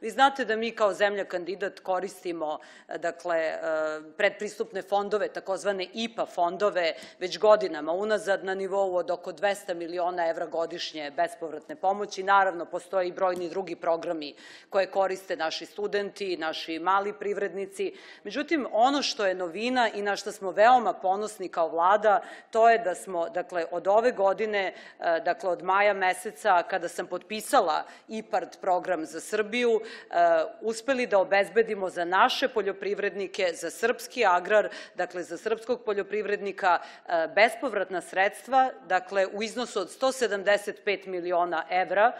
Vi znate da mi kao zemlja kandidat koristimo dakle, predpristupne fondove, takozvane IPA fondove, već godinama unazad na nivou od oko 200 miliona evra godišnje bespovratne pomoći. Naravno, postoje i brojni drugi programi koje koriste naši studenti, naši mali privrednici. Međutim, ono što je novina i na što smo veoma ponosni kao vlada, to je da smo, dakle, od ove godine, dakle, od maja meseca, kada sam potpisala IPARD program za Srbiju, uspeli da obezbedimo za naše poljoprivrednike, za srpski agrar, dakle, za srpskog poljoprivrednika, bespovratna sredstva, dakle, u iznosu od 175 miliona evra,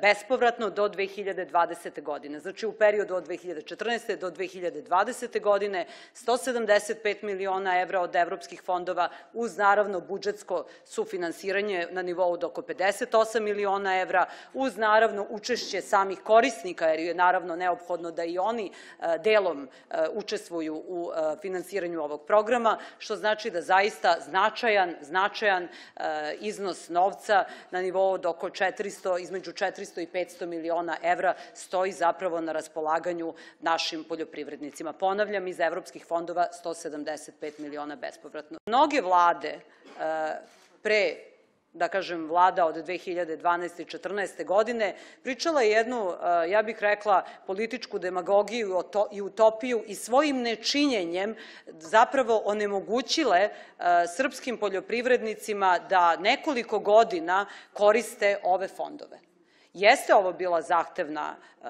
bespovratno do 2020. godine. Znači, u periodu od 2014. do 2020. godine, 175 miliona evra od evropskih fondova, uz naravno budžetsko sufinansiranje na nivou od oko 58 miliona evra, uz naravno učešće samih korisnika, jer je naravno neophodno da i oni delom učestvuju u finansiranju ovog programa, što znači da zaista značajan, značajan iznos novca na nivou od oko 400, između 400 i 500 miliona evra stoji zapravo na raspolaganju našim poljoprivrednicima. Ponavljam, iz evropskih fondova 175 miliona bespovratno. Mnoge vlade pre da kažem, vlada od 2012. i 14. godine, pričala je jednu, ja bih rekla, političku demagogiju i utopiju i svojim nečinjenjem zapravo onemogućile srpskim poljoprivrednicima da nekoliko godina koriste ove fondove. Jeste ovo bila zahtevna, e,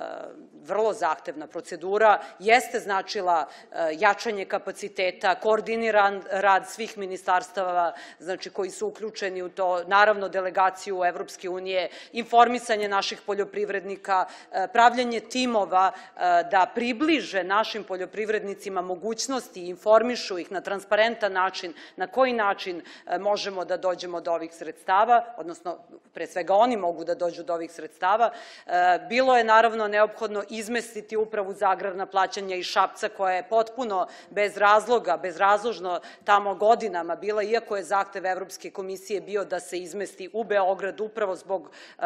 vrlo zahtevna procedura, jeste značila e, jačanje kapaciteta, koordiniran rad svih ministarstava znači, koji su uključeni u to, naravno delegaciju Evropske unije, informisanje naših poljoprivrednika, e, pravljanje timova da približe našim poljoprivrednicima mogućnosti i informišu ih na transparentan način na koji način možemo da dođemo do ovih sredstava, odnosno pre svega oni mogu da dođu do ovih sredstava, sredstava. E, bilo je naravno neophodno izmestiti upravu za agrarna plaćanja iz Šapca koja je potpuno bez razloga, bezrazložno tamo godinama bila, iako je zahtev Evropske komisije bio da se izmesti u Beograd upravo zbog e,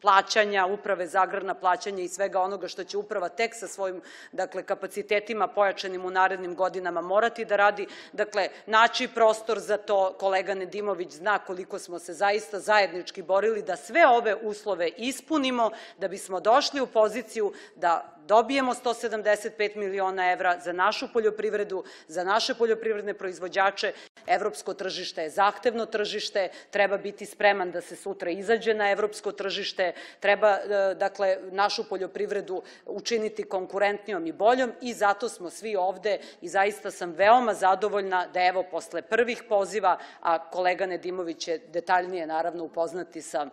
plaćanja uprave za agrarna plaćanja i svega onoga što će uprava tek sa svojim dakle, kapacitetima pojačanim u narednim godinama morati da radi. Dakle, naći prostor za to, kolega Nedimović zna koliko smo se zaista zajednički borili da sve ove uslove ispunimo da bismo došli u poziciju da dobijemo 175 miliona evra za našu poljoprivredu, za naše poljoprivredne proizvođače. Evropsko tržište je zahtevno tržište, treba biti spreman da se sutra izađe na evropsko tržište, treba e, dakle, našu poljoprivredu učiniti konkurentnijom i boljom i zato smo svi ovde i zaista sam veoma zadovoljna da evo posle prvih poziva, a kolega Nedimović će detaljnije naravno upoznati sa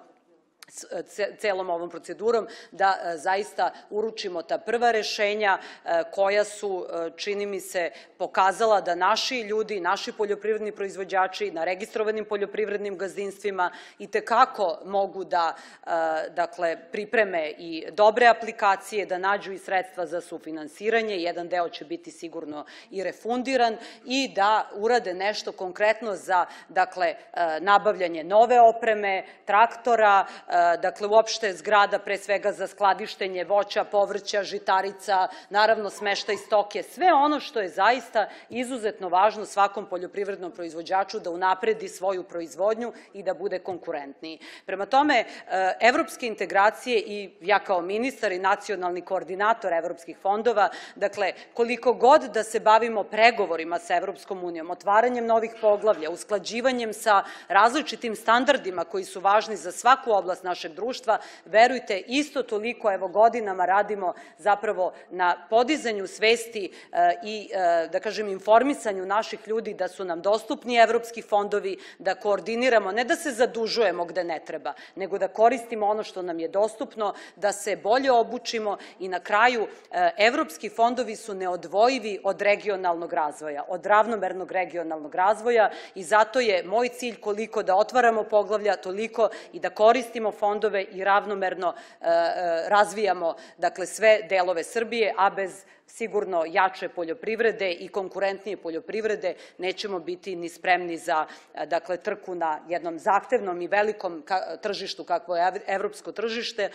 celom ovom procedurom, da e, zaista uručimo ta prva rešenja e, koja su, e, čini mi se, pokazala da naši ljudi, naši poljoprivredni proizvođači na registrovanim poljoprivrednim gazdinstvima i tekako mogu da dakle, pripreme i dobre aplikacije, da nađu i sredstva za sufinansiranje, jedan deo će biti sigurno i refundiran i da urade nešto konkretno za dakle, nabavljanje nove opreme, traktora, dakle uopšte zgrada pre svega za skladištenje voća, povrća, žitarica, naravno smeštaj stoke, sve ono što je zaista izuzetno važno svakom poljoprivrednom proizvođaču da unapredi svoju proizvodnju i da bude konkurentniji. Prema tome, e, evropske integracije i ja kao ministar i nacionalni koordinator evropskih fondova, dakle, koliko god da se bavimo pregovorima sa Evropskom unijom, otvaranjem novih poglavlja, usklađivanjem sa različitim standardima koji su važni za svaku oblast našeg društva, verujte, isto toliko evo godinama radimo zapravo na podizanju svesti e, i, e, da kažem, informisanju naših ljudi da su nam dostupni evropski fondovi, da koordiniramo, ne da se zadužujemo gde ne treba, nego da koristimo ono što nam je dostupno, da se bolje obučimo i na kraju e, evropski fondovi su neodvojivi od regionalnog razvoja, od ravnomernog regionalnog razvoja i zato je moj cilj koliko da otvaramo poglavlja, toliko i da koristimo fondove i ravnomerno e, e, razvijamo dakle, sve delove Srbije, a bez sigurno jače poljoprivrede i konkurentnije poljoprivrede nećemo biti ni spremni za e, dakle, trku na jednom zahtevnom i velikom tržištu kakvo je evropsko tržište